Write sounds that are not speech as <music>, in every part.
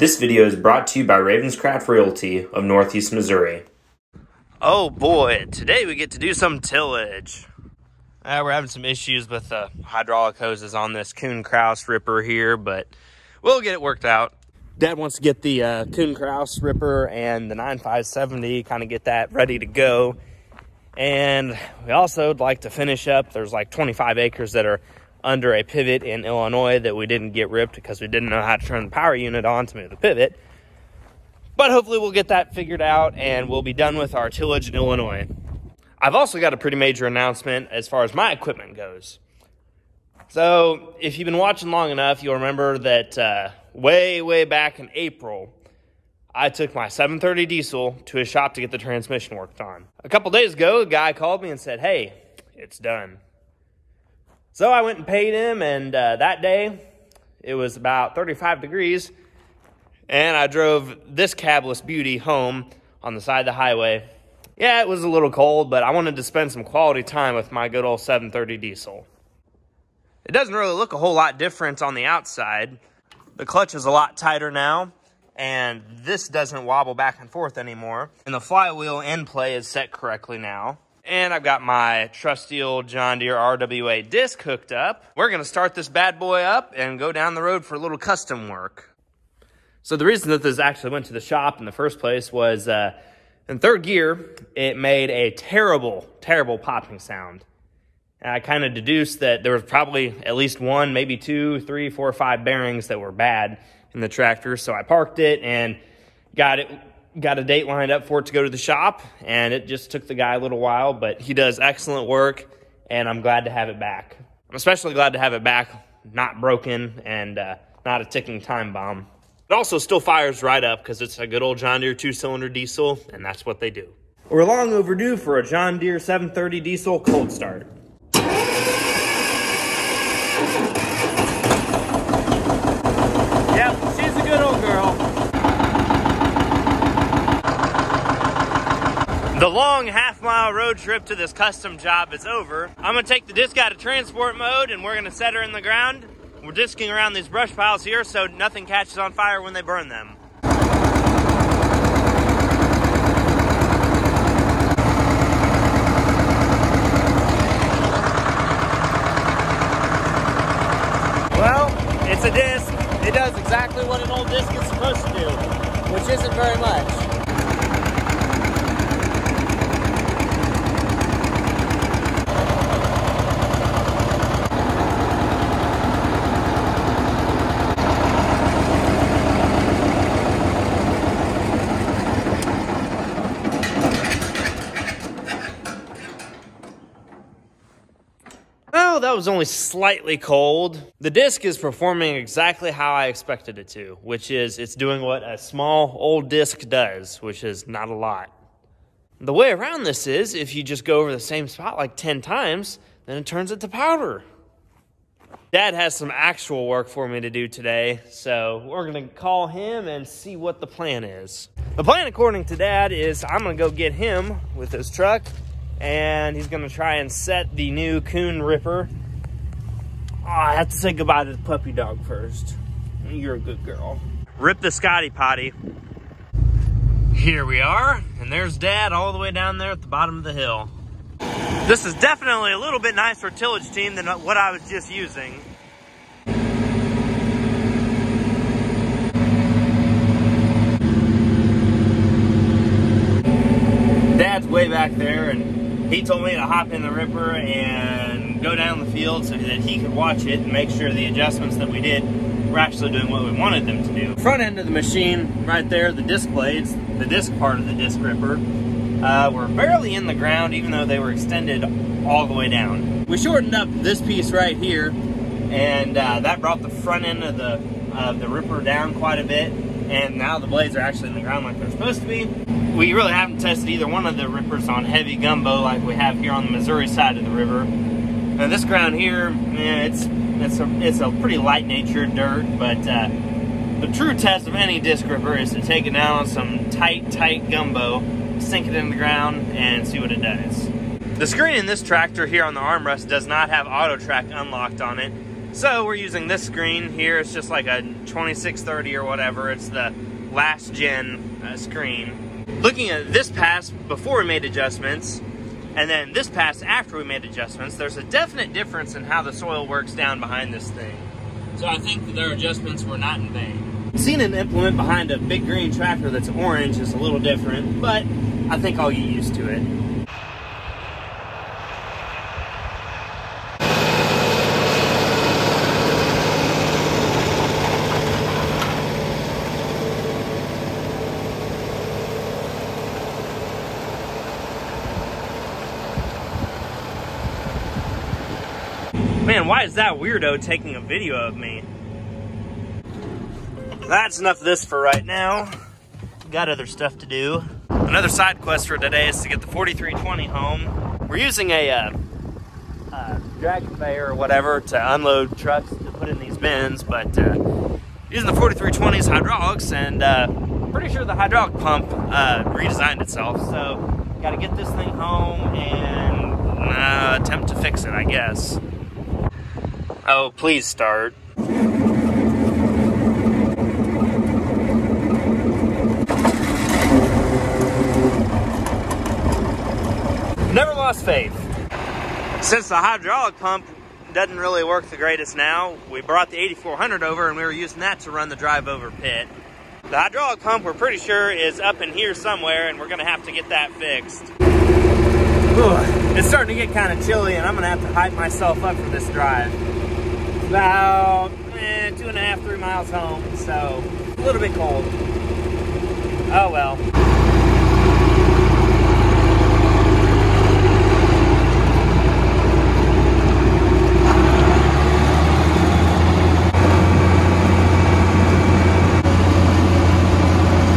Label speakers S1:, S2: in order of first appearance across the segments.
S1: This video is brought to you by Ravenscraft Realty of Northeast Missouri.
S2: Oh boy, today we get to do some tillage. Uh, we're having some issues with the hydraulic hoses on this Kuhn Krause ripper here, but we'll get it worked out. Dad wants to get the uh, Kuhn Krause ripper and the 9570, kind of get that ready to go. And we also would like to finish up, there's like 25 acres that are under a pivot in Illinois that we didn't get ripped because we didn't know how to turn the power unit on to move the pivot. But hopefully we'll get that figured out and we'll be done with our tillage in Illinois. I've also got a pretty major announcement as far as my equipment goes. So if you've been watching long enough, you'll remember that uh, way, way back in April, I took my 730 diesel to a shop to get the transmission worked on. A couple days ago, a guy called me and said, hey, it's done. So I went and paid him, and uh, that day it was about 35 degrees, and I drove this cabless beauty home on the side of the highway. Yeah, it was a little cold, but I wanted to spend some quality time with my good old 730 diesel. It doesn't really look a whole lot different on the outside. The clutch is a lot tighter now, and this doesn't wobble back and forth anymore. And the flywheel end play is set correctly now. And I've got my trusty old John Deere RWA disc hooked up. We're gonna start this bad boy up and go down the road for a little custom work. So the reason that this actually went to the shop in the first place was uh, in third gear, it made a terrible, terrible popping sound. And I kind of deduced that there was probably at least one, maybe two, three, four, five bearings that were bad in the tractor. So I parked it and got it got a date lined up for it to go to the shop, and it just took the guy a little while, but he does excellent work, and I'm glad to have it back. I'm especially glad to have it back, not broken, and uh, not a ticking time bomb. It also still fires right up because it's a good old John Deere two-cylinder diesel, and that's what they do. We're long overdue for a John Deere 730 diesel cold start. Yep, she's a good old girl. The long half mile road trip to this custom job is over. I'm gonna take the disc out of transport mode and we're gonna set her in the ground. We're disking around these brush piles here so nothing catches on fire when they burn them. Well, it's a disc. It does exactly what an old disc is supposed to do, which isn't very much. Oh, that was only slightly cold. The disc is performing exactly how I expected it to, which is it's doing what a small old disc does, which is not a lot. The way around this is if you just go over the same spot like 10 times, then it turns it to powder. Dad has some actual work for me to do today, so we're gonna call him and see what the plan is. The plan, according to Dad, is I'm gonna go get him with his truck and he's gonna try and set the new Kuhn Ripper. Oh, I have to say goodbye to the puppy dog first. You're a good girl. Rip the Scotty potty. Here we are, and there's Dad all the way down there at the bottom of the hill. This is definitely a little bit nicer tillage team than what I was just using. Dad's way back there, and he told me to hop in the ripper and go down the field so that he could watch it and make sure the adjustments that we did were actually doing what we wanted them to do. Front end of the machine, right there, the disc blades, the disc part of the disc ripper, uh, were barely in the ground even though they were extended all the way down. We shortened up this piece right here and uh, that brought the front end of the, uh, the ripper down quite a bit and now the blades are actually in the ground like they're supposed to be. We really haven't tested either one of the rippers on heavy gumbo like we have here on the Missouri side of the river. Now this ground here, yeah, it's it's a it's a pretty light natured dirt, but uh, the true test of any disc ripper is to take it down on some tight, tight gumbo, sink it in the ground, and see what it does. The screen in this tractor here on the armrest does not have auto track unlocked on it, So we're using this screen here. It's just like a 2630 or whatever. It's the last gen uh, screen. Looking at this pass before we made adjustments, and then this pass after we made adjustments, there's a definite difference in how the soil works down behind this thing. So I think that their adjustments were not in vain. Seeing an implement behind a big green tractor that's orange is a little different, but I think I'll get used to it. Man, why is that weirdo taking a video of me? That's enough of this for right now. Got other stuff to do. Another side quest for today is to get the 4320 home. We're using a uh, uh, drag conveyor or whatever to unload trucks to put in these bins, but uh, using the 4320's hydraulics and uh, pretty sure the hydraulic pump uh, redesigned itself. So got to get this thing home and uh, attempt to fix it, I guess. Oh, please start. Never lost faith. Since the hydraulic pump doesn't really work the greatest now, we brought the 8400 over and we were using that to run the drive over pit. The hydraulic pump, we're pretty sure, is up in here somewhere and we're gonna have to get that fixed. It's starting to get kind of chilly and I'm gonna have to hype myself up for this drive about eh, two and a half, three miles home, so a little bit cold. Oh well.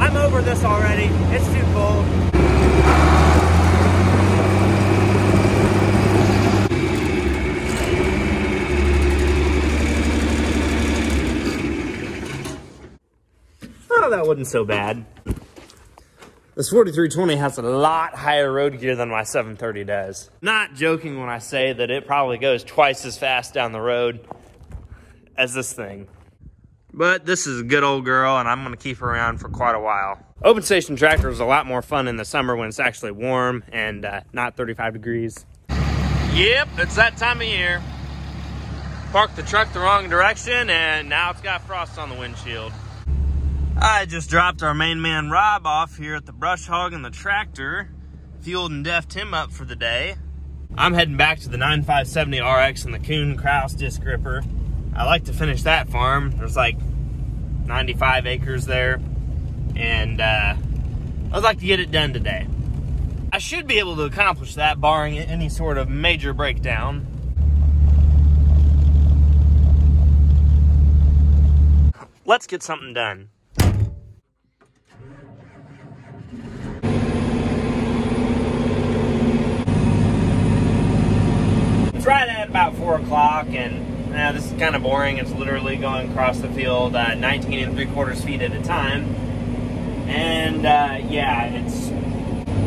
S2: I'm over this already. It's too cold. That wasn't so bad. This 4320 has a lot higher road gear than my 730 does. Not joking when I say that it probably goes twice as fast down the road as this thing. But this is a good old girl and I'm gonna keep her around for quite a while. Open station tractor is a lot more fun in the summer when it's actually warm and uh, not 35 degrees. Yep, it's that time of year. Parked the truck the wrong direction and now it's got frost on the windshield. I just dropped our main man Rob off here at the brush hog and the tractor, fueled and deffed him up for the day. I'm heading back to the 9570 RX and the Kuhn Krause disc gripper. I like to finish that farm. There's like 95 acres there, and uh, I'd like to get it done today. I should be able to accomplish that barring any sort of major breakdown. Let's get something done. Right at about 4 o'clock, and uh, this is kind of boring. It's literally going across the field uh, 19 and 3 quarters feet at a time. And uh, yeah, it's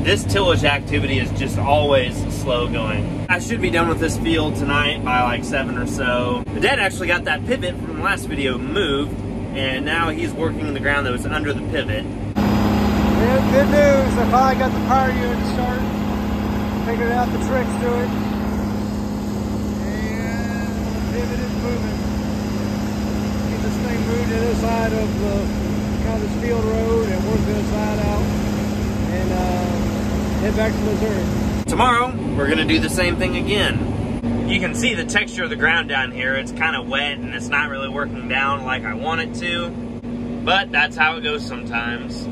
S2: this tillage activity is just always slow going. I should be done with this field tonight by like 7 or so. The dad actually got that pivot from the last video moved, and now he's working in the ground that was under the pivot.
S3: Yeah, good news. I finally got the power unit to start. Figured out the tricks to it. And the pivot is moving. Get this thing moved to side of the field road and work the side out. And uh, head back to Missouri.
S2: Tomorrow, we're gonna do the same thing again. You can see the texture of the ground down here. It's kind of wet and it's not really working down like I want it to. But that's how it goes sometimes.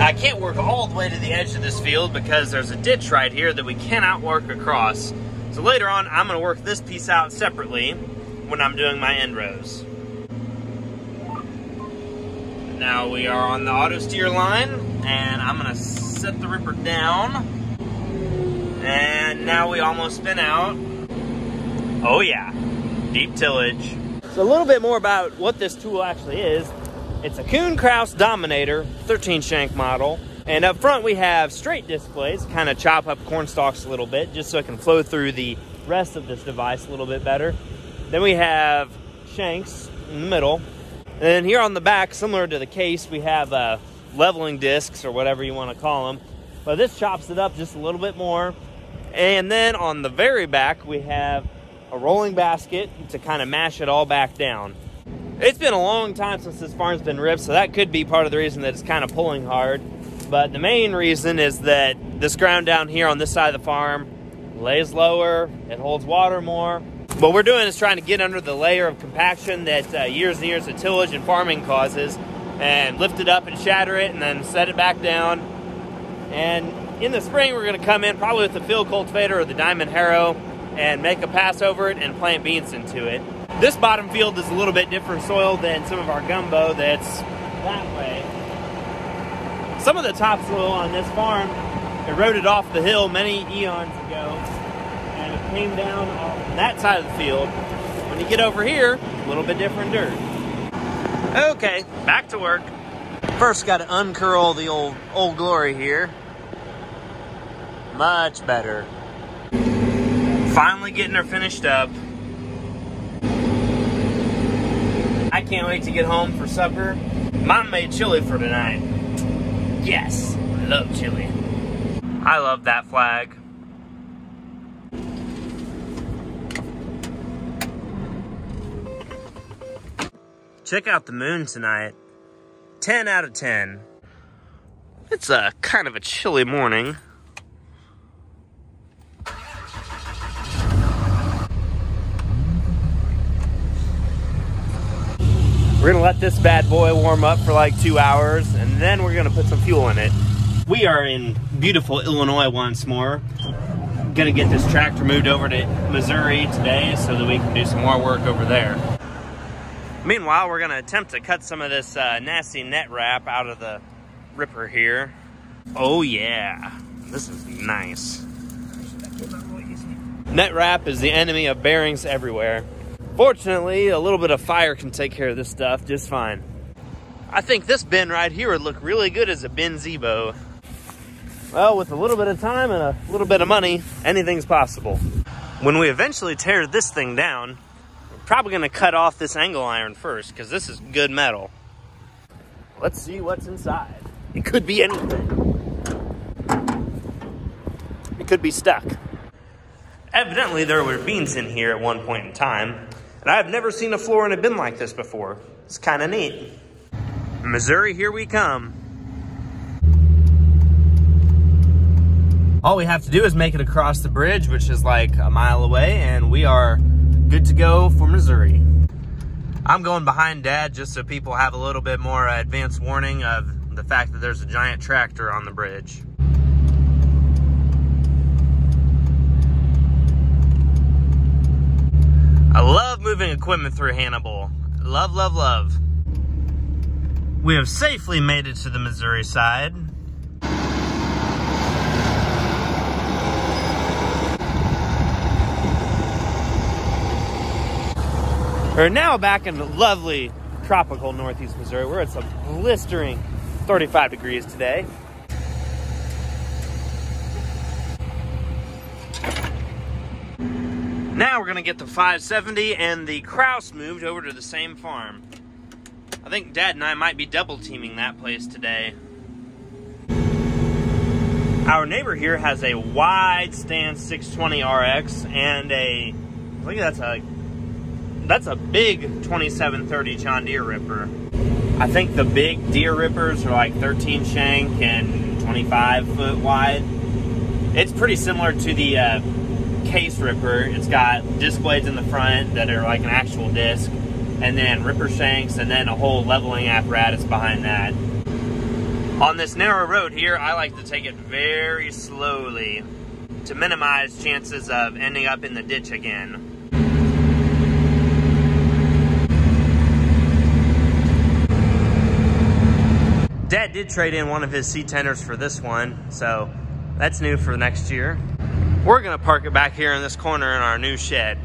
S2: I can't work all the way to the edge of this field because there's a ditch right here that we cannot work across. So later on, I'm gonna work this piece out separately when I'm doing my end rows. Now we are on the auto steer line and I'm gonna set the ripper down. And now we almost spin out. Oh yeah, deep tillage. So a little bit more about what this tool actually is. It's a Kuhn Krause Dominator 13 shank model. And up front we have straight disc blades, kind of chop up corn stalks a little bit just so it can flow through the rest of this device a little bit better. Then we have shanks in the middle. And then here on the back, similar to the case, we have uh, leveling discs or whatever you want to call them. But this chops it up just a little bit more. And then on the very back, we have a rolling basket to kind of mash it all back down. It's been a long time since this farm's been ripped, so that could be part of the reason that it's kind of pulling hard. But the main reason is that this ground down here on this side of the farm lays lower, it holds water more. What we're doing is trying to get under the layer of compaction that uh, years and years of tillage and farming causes and lift it up and shatter it and then set it back down. And in the spring, we're going to come in probably with the field cultivator or the diamond harrow and make a pass over it and plant beans into it. This bottom field is a little bit different soil than some of our gumbo that's that way. Some of the topsoil on this farm eroded off the hill many eons ago came down on that side of the field. When you get over here, a little bit different dirt. Okay, back to work. First got to uncurl the old old glory here. Much better. Finally getting her finished up. I can't wait to get home for supper. Mom made chili for tonight. Yes, I love chili. I love that flag. Check out the moon tonight. 10 out of 10. It's a kind of a chilly morning. We're gonna let this bad boy warm up for like two hours and then we're gonna put some fuel in it. We are in beautiful Illinois once more. Gonna get this tractor moved over to Missouri today so that we can do some more work over there. Meanwhile, we're gonna attempt to cut some of this uh, nasty net wrap out of the ripper here. Oh yeah, this is nice. Net wrap is the enemy of bearings everywhere. Fortunately, a little bit of fire can take care of this stuff just fine. I think this bin right here would look really good as a bin Zebo. Well, with a little bit of time and a little bit of money, anything's possible. When we eventually tear this thing down, probably gonna cut off this angle iron first because this is good metal. Let's see what's inside. It could be anything. It could be stuck. Evidently, there were beans in here at one point in time, and I've never seen a floor in a bin like this before. It's kind of neat. Missouri, here we come. All we have to do is make it across the bridge, which is like a mile away, and we are good to go for Missouri. I'm going behind Dad just so people have a little bit more uh, advance warning of the fact that there's a giant tractor on the bridge. I love moving equipment through Hannibal. Love, love, love. We have safely made it to the Missouri side. We're now back in the lovely tropical northeast Missouri. We're at some blistering 35 degrees today. Now we're gonna get the 570 and the Krause moved over to the same farm. I think Dad and I might be double teaming that place today. Our neighbor here has a wide stance 620 RX and a, I think that's a, that's a big 2730 John Deere Ripper. I think the big Deere Rippers are like 13 shank and 25 foot wide. It's pretty similar to the uh, case ripper. It's got disc blades in the front that are like an actual disc, and then ripper shanks, and then a whole leveling apparatus behind that. On this narrow road here, I like to take it very slowly to minimize chances of ending up in the ditch again. Dad did trade in one of his C-tenders for this one, so that's new for next year. We're gonna park it back here in this corner in our new shed.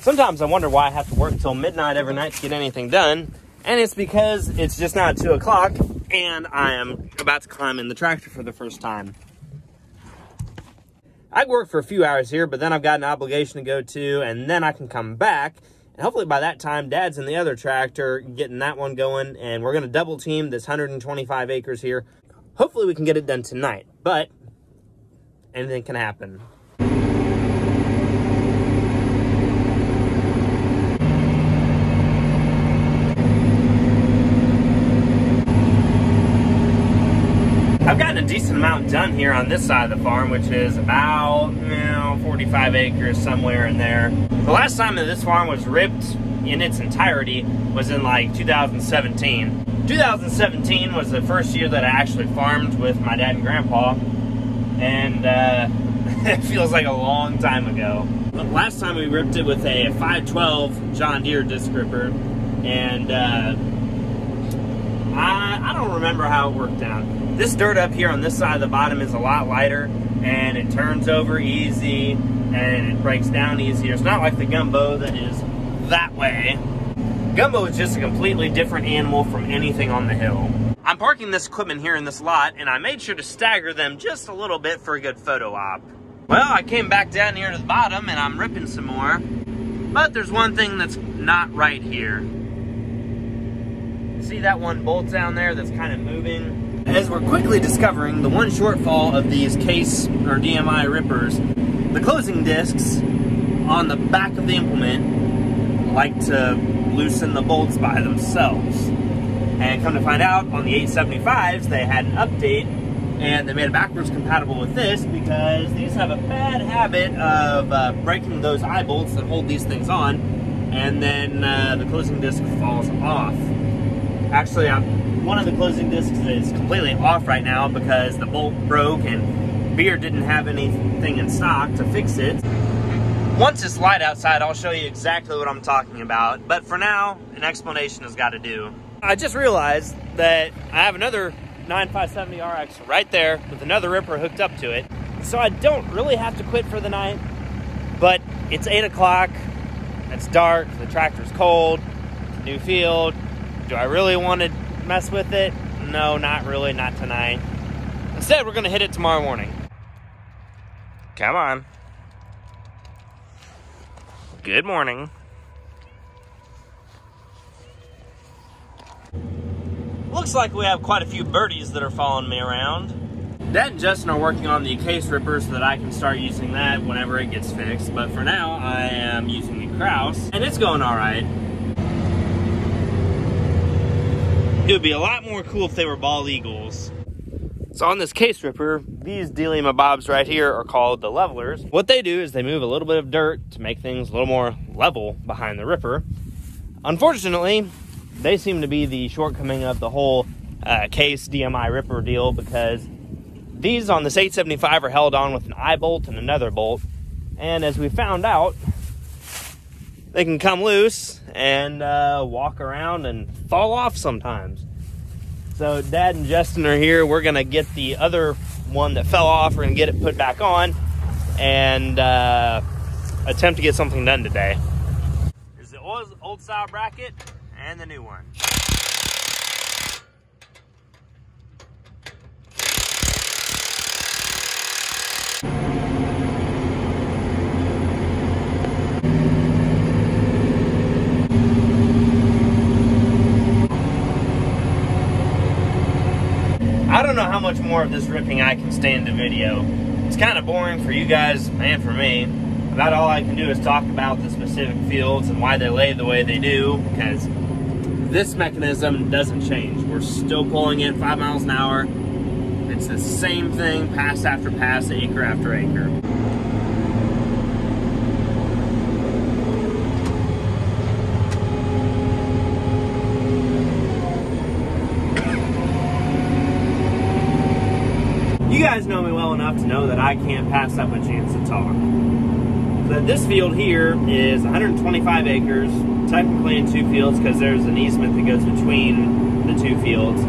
S2: Sometimes I wonder why I have to work till midnight every night to get anything done, and it's because it's just now two o'clock and I am about to climb in the tractor for the first time. I work for a few hours here, but then I've got an obligation to go to, and then I can come back. And hopefully by that time, Dad's in the other tractor getting that one going, and we're going to double team this 125 acres here. Hopefully we can get it done tonight, but anything can happen. I've gotten a decent amount done here on this side of the farm, which is about, you know, 45 acres, somewhere in there. The last time that this farm was ripped in its entirety was in like 2017. 2017 was the first year that I actually farmed with my dad and grandpa, and uh, <laughs> it feels like a long time ago. But last time we ripped it with a 512 John Deere disc ripper, and uh, I, I don't remember how it worked out. This dirt up here on this side of the bottom is a lot lighter and it turns over easy and it breaks down easier. It's not like the gumbo that is that way. Gumbo is just a completely different animal from anything on the hill. I'm parking this equipment here in this lot and I made sure to stagger them just a little bit for a good photo op. Well, I came back down here to the bottom and I'm ripping some more. But there's one thing that's not right here. See that one bolt down there that's kind of moving? As we're quickly discovering, the one shortfall of these case or DMI rippers, the closing discs on the back of the implement like to loosen the bolts by themselves. And come to find out, on the 875s, they had an update and they made it backwards compatible with this because these have a bad habit of uh, breaking those eye bolts that hold these things on and then uh, the closing disc falls off. Actually, I'm, one of the closing discs is completely off right now because the bolt broke and Beer didn't have anything in stock to fix it. Once it's light outside, I'll show you exactly what I'm talking about. But for now, an explanation has got to do. I just realized that I have another 9570RX right there with another ripper hooked up to it. So I don't really have to quit for the night, but it's 8 o'clock, it's dark, the tractor's cold, new field. Do I really want to mess with it? No, not really, not tonight. Instead, we're to hit it tomorrow morning. Come on. Good morning. Looks like we have quite a few birdies that are following me around. Dad and Justin are working on the case ripper so that I can start using that whenever it gets fixed. But for now, I am using the Krause, and it's going all right. It would be a lot more cool if they were bald eagles. So on this case ripper, these Delima bobs right here are called the levelers. What they do is they move a little bit of dirt to make things a little more level behind the ripper. Unfortunately, they seem to be the shortcoming of the whole uh, case DMI ripper deal because these on this 875 are held on with an eye bolt and another bolt. And as we found out, they can come loose and uh, walk around and fall off sometimes. So Dad and Justin are here. We're gonna get the other one that fell off. We're gonna get it put back on and uh, attempt to get something done today. Here's the old, old style bracket and the new one. Much more of this ripping I can stand into video. It's kind of boring for you guys and for me. About all I can do is talk about the specific fields and why they lay the way they do because this mechanism doesn't change. We're still pulling in five miles an hour. It's the same thing pass after pass, acre after acre. Guys know me well enough to know that I can't pass up a chance to talk. But this field here is 125 acres, technically in two fields because there's an easement that goes between the two fields.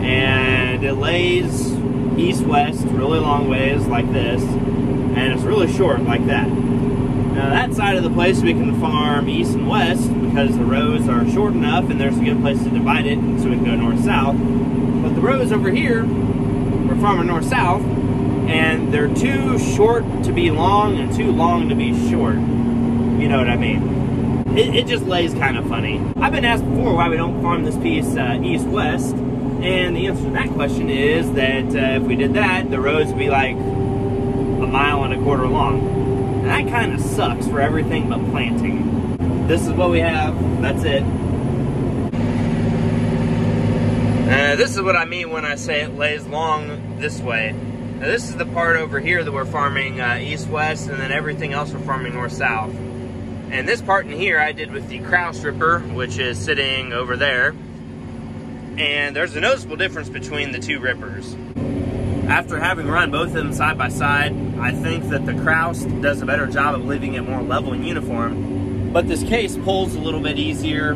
S2: And it lays east-west really long ways like this, and it's really short like that. Now that side of the place we can farm east and west because the rows are short enough and there's a good place to divide it so we can go north-south. But the rows over here, we're north-south, and they're too short to be long and too long to be short. You know what I mean? It, it just lays kind of funny. I've been asked before why we don't farm this piece uh, east-west, and the answer to that question is that uh, if we did that, the roads would be like a mile and a quarter long. And that kind of sucks for everything but planting. This is what we have. That's it. Uh, this is what I mean when I say it lays long this way. Now, this is the part over here that we're farming uh, east-west, and then everything else we're farming north-south. And this part in here I did with the Krause ripper, which is sitting over there. And there's a noticeable difference between the two rippers. After having run both of them side by side, I think that the Krause does a better job of leaving it more level and uniform. But this case pulls a little bit easier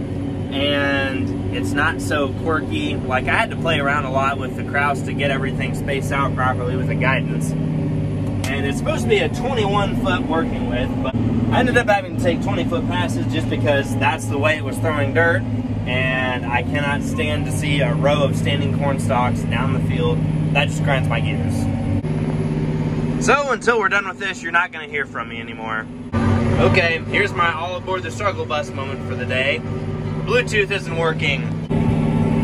S2: and it's not so quirky. Like I had to play around a lot with the Krause to get everything spaced out properly with the guidance. And it's supposed to be a 21 foot working width, but I ended up having to take 20 foot passes just because that's the way it was throwing dirt. And I cannot stand to see a row of standing corn stalks down the field. That just grinds my gears. So until we're done with this, you're not gonna hear from me anymore. Okay, here's my all aboard the struggle bus moment for the day. Bluetooth isn't working.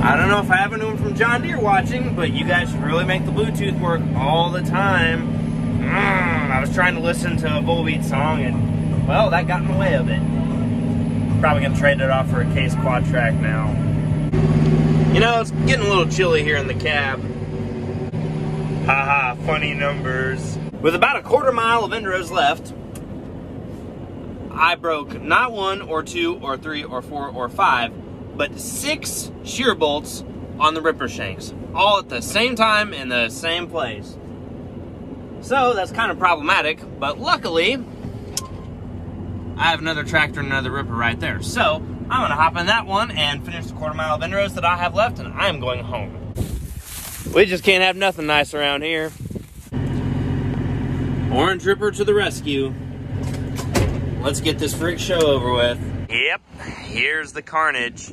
S2: I don't know if I have anyone from John Deere watching, but you guys should really make the Bluetooth work all the time. Mm, I was trying to listen to a Volbeat song and, well, that got in the way of it. Probably gonna trade it off for a Case quad track now. You know, it's getting a little chilly here in the cab. Haha, funny numbers. With about a quarter mile of end rows left, I broke not one or two or three or four or five, but six shear bolts on the ripper shanks, all at the same time in the same place. So that's kind of problematic, but luckily, I have another tractor and another ripper right there. So I'm gonna hop in that one and finish the quarter mile of rows that I have left, and I'm going home. We just can't have nothing nice around here. Orange Ripper to the rescue. Let's get this freak show over with. Yep, here's the carnage.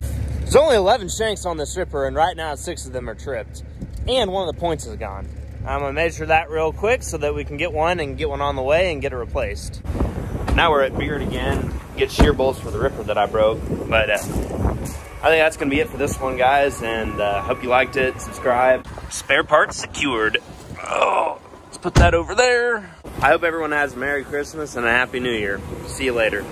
S2: There's only 11 shanks on this ripper, and right now six of them are tripped. And one of the points is gone. I'm gonna measure that real quick so that we can get one and get one on the way and get it replaced. Now we're at Beard again, get shear bolts for the ripper that I broke. But uh, I think that's gonna be it for this one, guys, and uh, hope you liked it. Subscribe. Spare parts secured. Oh, let's put that over there. I hope everyone has a Merry Christmas and a Happy New Year. See you later.